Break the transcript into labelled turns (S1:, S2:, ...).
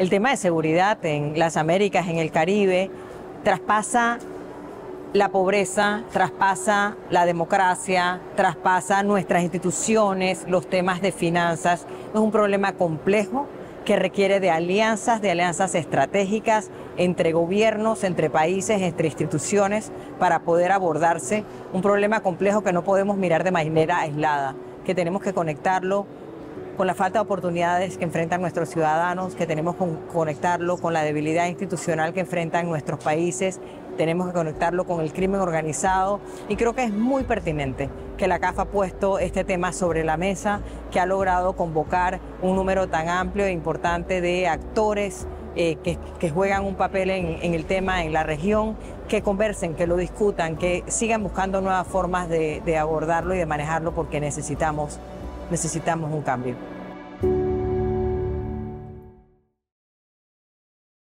S1: el tema de seguridad en las Américas, en el Caribe, traspasa la pobreza, traspasa la democracia, traspasa nuestras instituciones, los temas de finanzas. Es un problema complejo que requiere de alianzas, de alianzas estratégicas entre gobiernos, entre países, entre instituciones, para poder abordarse un problema complejo que no podemos mirar de manera aislada, que tenemos que conectarlo con la falta de oportunidades que enfrentan nuestros ciudadanos, que tenemos que conectarlo con la debilidad institucional que enfrentan nuestros países, tenemos que conectarlo con el crimen organizado. Y creo que es muy pertinente que la CAF ha puesto este tema sobre la mesa, que ha logrado convocar un número tan amplio e importante de actores eh, que, juegan un papel en, el tema en la región, que conversen, que lo discutan, que sigan buscando nuevas formas de, de abordarlo y de manejarlo porque necesitamos, necesitamos un cambio.